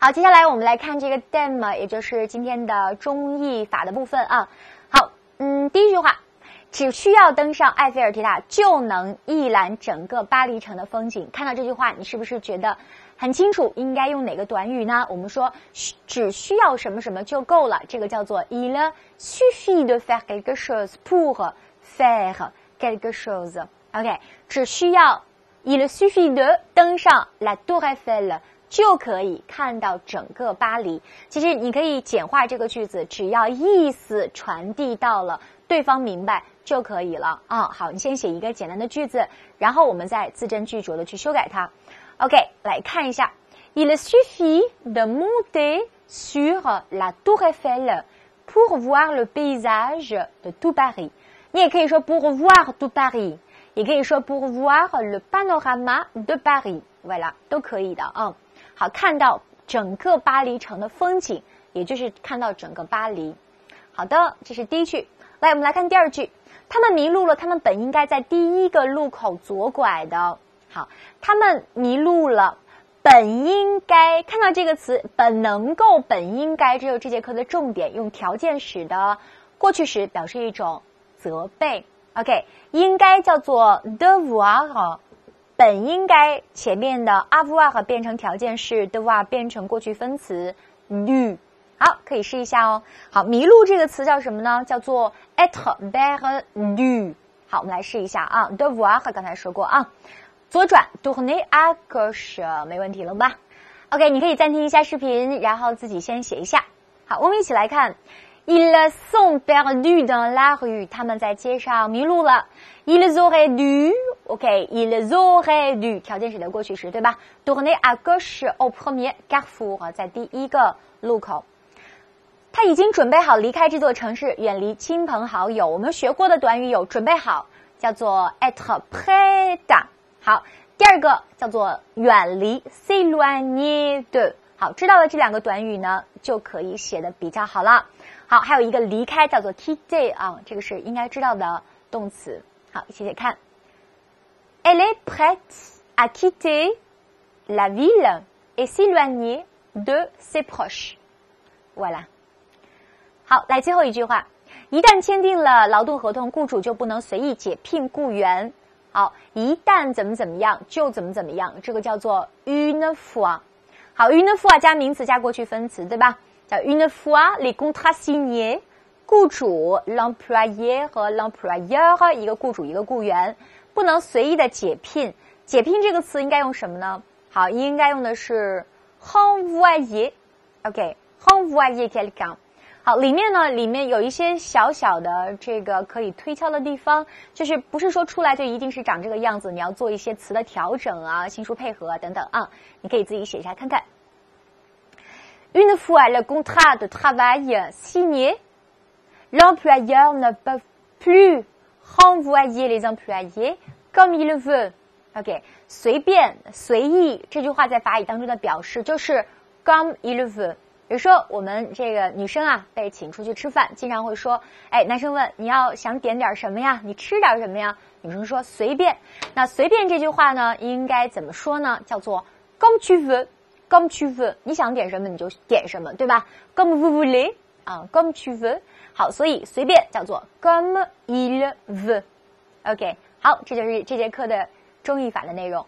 好，接下来我们来看这个 dem，也就是今天的中译法的部分啊。好，嗯，第一句话，只需要登上埃菲尔铁塔就能一览整个巴黎城的风景。看到这句话，你是不是觉得很清楚应该用哪个短语呢？我们说只需要什么什么就够了，这个叫做 il suffit de faire quelque chose pour faire quelque chose。OK，只需要 il suffit de 登上 la Tour Eiffel。就可以看到整个巴黎。其实你可以简化这个句子，只要意思传递到了，对方明白就可以了啊。好，你先写一个简单的句子，然后我们再字斟句酌的去修改它。OK，来看一下，Il suffit de monter sur la Tour Eiffel pour voir le paysage de tout Paris。你也可以说 pour voir tout Paris，也可以说 pour voir le panorama de Paris。voilà，都可以的啊。好，看到整个巴黎城的风景，也就是看到整个巴黎。好的，这是第一句。来，我们来看第二句。他们迷路了，他们本应该在第一个路口左拐的。好，他们迷路了，本应该看到这个词，本能够，本应该，这是这节课的重点，用条件使的过去时表示一种责备。OK，应该叫做 devoir。本应该前面的 avoir 变成条件式，devoir 变成过去分词 du。好，可以试一下哦。好，迷路这个词叫什么呢？叫做 être perdu。好，我们来试一下啊，devoir 刚才说过啊。左转，tourner à gauche，没问题了吧？OK，你可以暂停一下视频，然后自己先写一下。好，我们一起来看。Ils sont perdus dans la rue，他们在街上迷路了。Ils auraient dû，OK，ils auraient dû，条件式的过去时，对吧？Tourner à gauche au premier carrefour，在第一个路口。他已经准备好离开这座城市，远离亲朋好友。我们学过的短语有准备好，叫做 être prêt。好，第二个叫做远离，s'éloigner de。好，知道了这两个短语呢，就可以写的比较好了。好，还有一个离开叫做 quitter 啊，这个是应该知道的动词。好，一起来看。Elle est prête à quitter la ville et s'éloigner de ses proches. Voilà。好，来最后一句话。一旦签订了劳动合同，雇主就不能随意解聘雇员。好，一旦怎么怎么样，就怎么怎么样，这个叫做 une fois。好，une fois 加名词加过去分词，对吧？叫 une fois les contrats signés，雇主 l'employé 和 l'employeur 一个雇主一个雇员不能随意的解聘。解聘这个词应该用什么呢？好，应该用的是 renvoyer，OK，renvoyer quelqu'un。好，里面呢，里面有一些小小的这个可以推敲的地方，就是不是说出来就一定是长这个样子，你要做一些词的调整啊，新书配合等等啊，你可以自己写一下看看。Une fois le contrat de travail signé, l'employeur ne peut plus renvoyer les employés comme il veut. OK，随便、随意这句话在法语当中的表示就是 comme il veut。比如说，我们这个女生啊被请出去吃饭，经常会说：“哎，男生问你要想点点什么呀？你吃点什么呀？”女生说：“随便。”那随便这句话呢，应该怎么说呢？叫做 comme tu veux。Comme tu veux，你想点什么你就点什么，对吧？Comme vous voulez，啊，Comme tu veux，好，所以随便叫做 Comme il veut。OK，好，这就是这节课的中译法的内容。